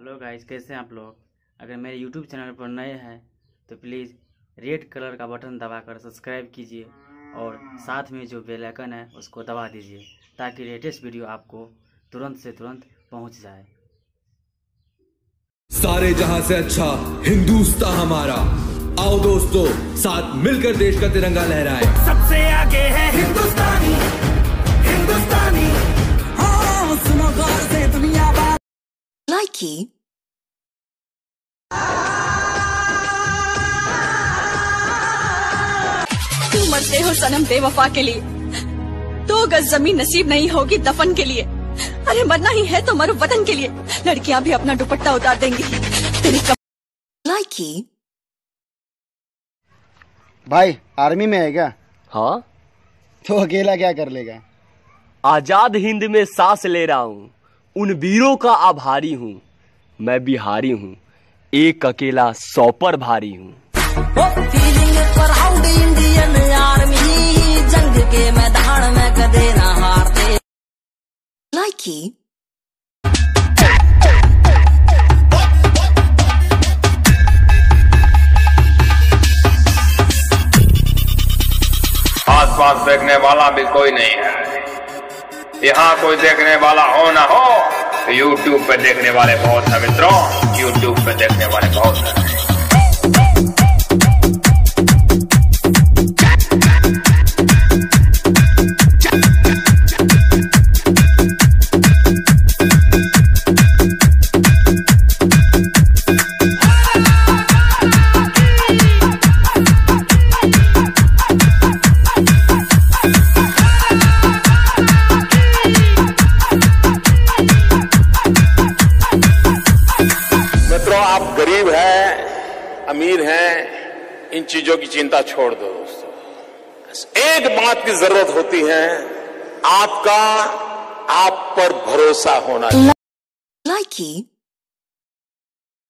Hello guys कैसे हैं आप लोग? अगर मेरे यूट्यूब चैनल पर नए हैं तो प्लीज़ रेड कलर का बटन दबाकर सब्सक्राइब कीजिए और साथ में जो बेल आइकन है उसको दबा दीजिए ताकि लेटेस्ट वीडियो आपको तुरंत से तुरंत पहुँच जाए। सारे जहाँ से अच्छा हिंदुस्तान हमारा। आओ दोस्तों साथ मिलकर देश का तिरंगा लहराए। सबसे आगे है हिंदुस्तानी हिंदुस्तानी। Likey. क्यों मरते हो सनम बेवफा के लिए। दो गज ज़मीन नसीब नहीं होगी दफन के लिए। अरे मरना ही है तो मरो वतन के लिए। लड़कियाँ भी अपना दुपट्टा उतार देंगी। तेरी कम... Likey. भाई आर्मी में है क्या? हाँ। तो अकेला क्या कर लेगा? आज़ाद हिंद में सांस ले रहा हूँ। उन वीरों का आभारी हूँ। मैं बिहारी हूँ। एक अकेला सौ पर भारी हूँ आस पास देखने वाला भी कोई नहीं है। यहाँ कोई देखने वाला हो ना हो YouTube पे देखने वाले बहुत हैं मित्रों। YouTube पे देखने वाले बहुत हैं। आप गरीब हैं, अमीर हैं, इन चीज़ों की चिंता छोड़ दो दोस्तों एक बात की ज़रूरत होती है, आपका आप पर भरोसा होना Likey.